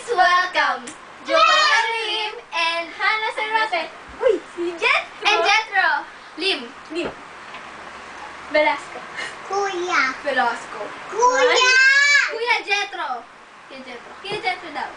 Please welcome Joanna Lim and Hannah Sarate. Uy, si And Jethro. Lim. Lim. Velasco. Kuya. Velasco. Kuya! Kuya Jethro. Kuya Jethro. Kuya Jethro daw.